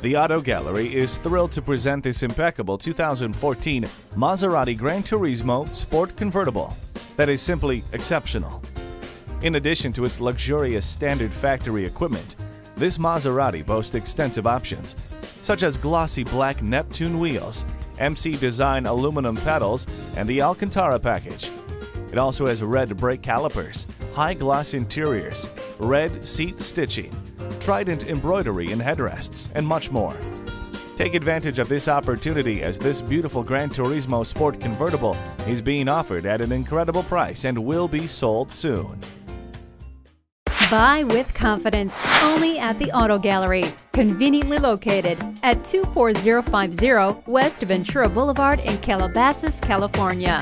The Auto Gallery is thrilled to present this impeccable 2014 Maserati Gran Turismo Sport Convertible that is simply exceptional. In addition to its luxurious standard factory equipment, this Maserati boasts extensive options, such as glossy black Neptune wheels, MC Design aluminum pedals, and the Alcantara package. It also has red brake calipers, high gloss interiors, red seat stitching, Trident embroidery in headrests, and much more. Take advantage of this opportunity as this beautiful Gran Turismo Sport convertible is being offered at an incredible price and will be sold soon. Buy with confidence only at the Auto Gallery, conveniently located at 24050 West Ventura Boulevard in Calabasas, California.